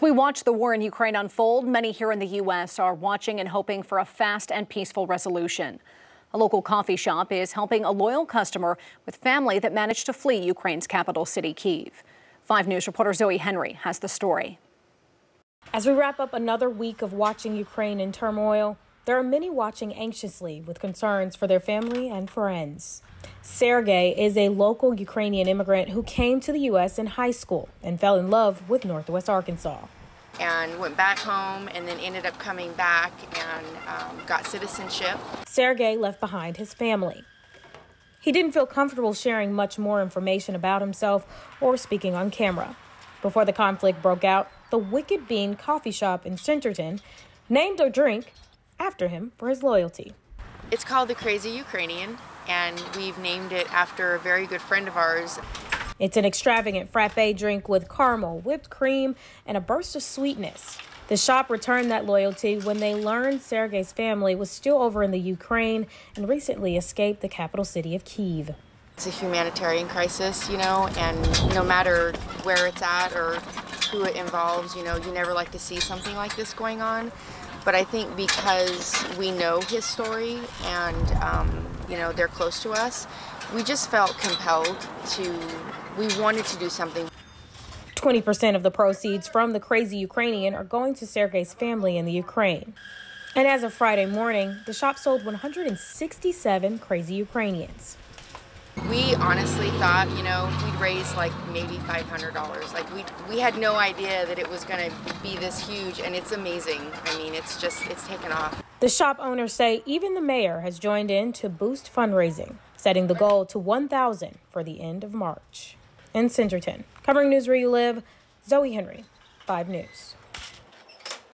As we watch the war in Ukraine unfold, many here in the U.S. are watching and hoping for a fast and peaceful resolution. A local coffee shop is helping a loyal customer with family that managed to flee Ukraine's capital city, Kiev. 5 News reporter Zoe Henry has the story. As we wrap up another week of watching Ukraine in turmoil, there are many watching anxiously with concerns for their family and friends. Sergey is a local Ukrainian immigrant who came to the U.S. in high school and fell in love with Northwest Arkansas. And went back home and then ended up coming back and um, got citizenship. Sergey left behind his family. He didn't feel comfortable sharing much more information about himself or speaking on camera. Before the conflict broke out, the Wicked Bean coffee shop in Centerton named a drink after him for his loyalty. It's called the Crazy Ukrainian, and we've named it after a very good friend of ours. It's an extravagant frappe drink with caramel, whipped cream, and a burst of sweetness. The shop returned that loyalty when they learned Sergey's family was still over in the Ukraine and recently escaped the capital city of Kiev. It's a humanitarian crisis, you know, and no matter where it's at or who it involves, you know, you never like to see something like this going on. But I think because we know his story and, um, you know, they're close to us, we just felt compelled to, we wanted to do something. 20% of the proceeds from the crazy Ukrainian are going to Sergey's family in the Ukraine. And as of Friday morning, the shop sold 167 crazy Ukrainians. We honestly thought, you know, we'd raise like maybe $500. Like we we had no idea that it was going to be this huge and it's amazing. I mean, it's just it's taken off. The shop owners say even the mayor has joined in to boost fundraising, setting the goal to 1,000 for the end of March. In Centerton, covering news where you live, Zoe Henry, 5 News.